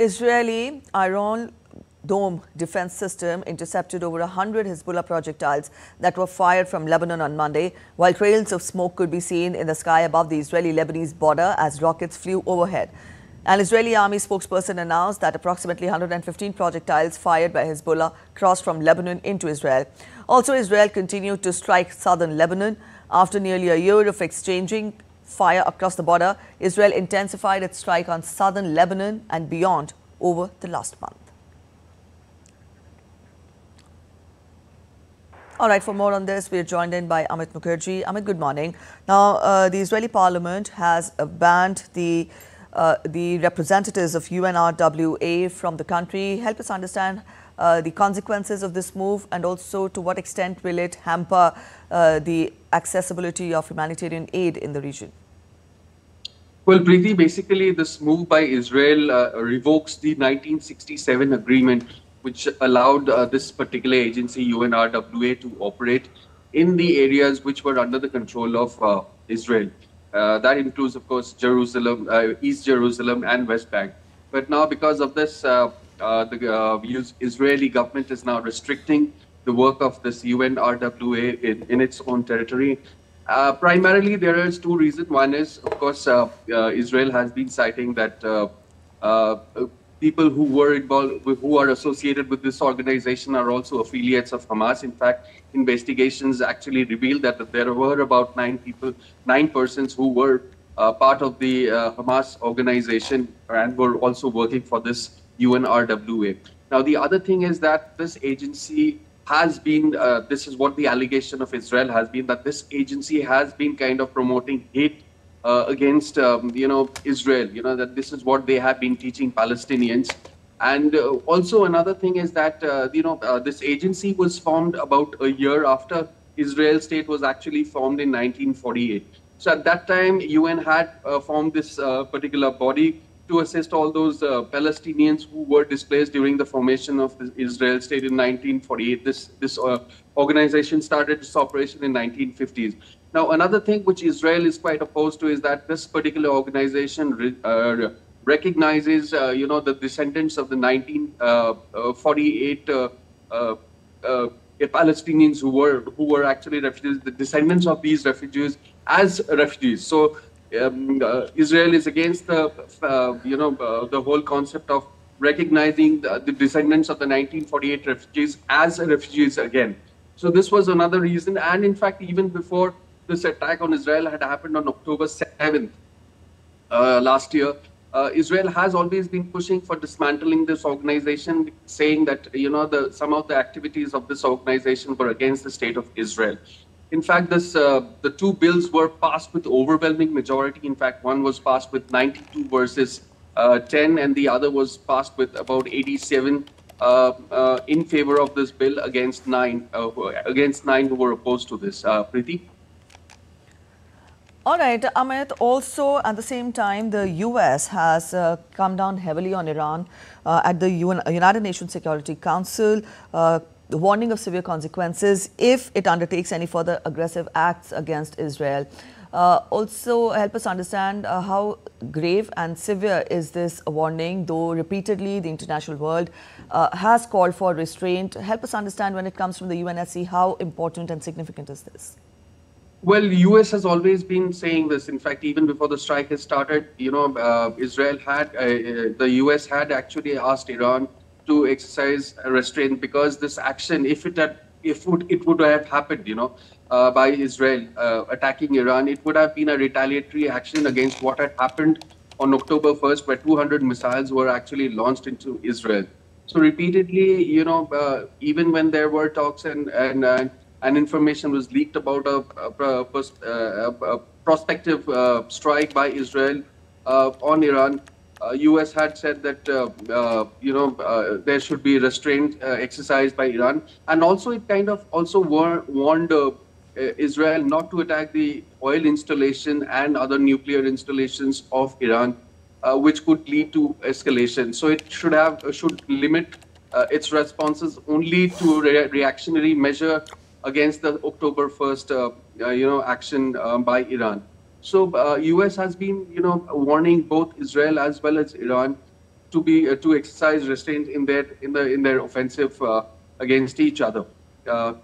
Israeli Iron Dome defense system intercepted over 100 Hezbollah projectiles that were fired from Lebanon on Monday, while trails of smoke could be seen in the sky above the Israeli-Lebanese border as rockets flew overhead. An Israeli army spokesperson announced that approximately 115 projectiles fired by Hezbollah crossed from Lebanon into Israel. Also, Israel continued to strike southern Lebanon. After nearly a year of exchanging fire across the border, Israel intensified its strike on southern Lebanon and beyond over the last month. All right, for more on this, we are joined in by Amit Mukherjee. Amit, good morning. Now, uh, the Israeli parliament has uh, banned the uh, the representatives of UNRWA from the country. Help us understand the consequences of this move and also to what extent will it hamper uh, the accessibility of humanitarian aid in the region? Well, Preeti, basically this move by Israel uh, revokes the 1967 agreement which allowed uh, this particular agency, UNRWA, to operate in the areas which were under the control of uh, Israel. Uh, that includes, of course, Jerusalem, uh, East Jerusalem, and West Bank. But now, because of this, uh, uh, the Israeli government is now restricting the work of this UNRWA in, in its own territory. primarily, there is two reasons. One is, of course, Israel has been citing that people who were involved, who are associated with this organization are also affiliates of Hamas. In fact, investigations actually revealed that there were about nine people, nine persons who were uh, part of the uh, Hamas organization and were also working for this UNRWA. Now, the other thing is that this agency has been, uh, this is what the allegation of Israel has been, that this agency has been kind of promoting hate uh, against um, you know Israel. You know that this is what they have been teaching Palestinians. And uh, also another thing is that uh, you know uh, this agency was formed about a year after Israel state was actually formed in 1948. So at that time, UN had uh, formed this particular body to assist all those Palestinians who were displaced during the formation of the Israel state in 1948. This this organization started its operation in 1950s. Now, another thing which Israel is quite opposed to is that this particular organization uh, recognizes, uh, you know, the descendants of the 1948 uh, uh, uh, Palestinians who were who were actually refugees, the descendants of these refugees as refugees. So um, Israel is against the, you know, the whole concept of recognizing the, the descendants of the 1948 refugees as refugees again. So this was another reason, and in fact, even before this attack on Israel had happened on October 7th uh, last year. Uh, Israel has always been pushing for dismantling this organization, saying that you know the some of the activities of this organization were against the state of Israel. In fact, this uh, the two bills were passed with overwhelming majority. In fact, one was passed with 92 versus uh, 10, and the other was passed with about 87 uh, uh, in favor of this bill against nine against nine who were opposed to this. Preeti. All right, Amit, also at the same time, the US has uh, come down heavily on Iran uh, at the UN, United Nations Security Council, uh, warning of severe consequences if it undertakes any further aggressive acts against Israel. Uh, also, help us understand uh, how grave and severe is this warning, though repeatedly the international world uh, has called for restraint. Help us understand when it comes from the UNSC, how important and significant is this? Well, the U.S. has always been saying this. In fact, even before the strike has started, you know, uh, Israel had, uh, uh the U.S. had actually asked Iran to exercise restraint because this action, if it had, if it would have happened, you know, uh, by Israel uh, attacking Iran, it would have been a retaliatory action against what had happened on October 1st, where 200 missiles were actually launched into Israel. So repeatedly, you know, uh, even when there were talks and and and information was leaked about a, a, a, a prospective uh, strike by Israel uh, on Iran. U.S. Uh, had said that uh, you know there should be restraint exercised by Iran, and also it kind of also war warned Israel not to attack the oil installation and other nuclear installations of Iran, uh, which could lead to escalation. So it should have uh, should limit uh, its responses only to re reactionary measure against the October 1st, uh, uh, you know, action um, by Iran. So U.S. Uh, has been, you know, warning both Israel as well as Iran to be uh, to exercise restraint in their in the in their offensive uh, against each other. Uh?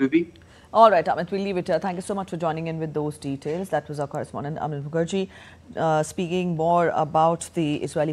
All right, Amit, we'll leave it here. Thank you so much for joining in with those details. That was our correspondent, Amit Mukherjee, uh, speaking more about the Israeli